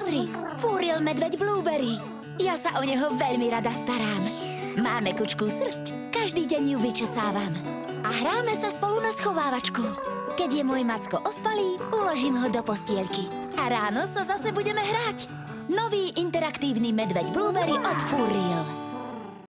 Pozri, fúril medveď Blueberry. Ja sa o neho veľmi rada starám. Máme kučku srst, každý deň ju vyčesávam. A hráme sa spolu na schovávačku. Keď je môj macko ospalý, uložím ho do postielky. A ráno sa zase budeme hrať. Nový interaktívny medveď Blueberry od Furiel.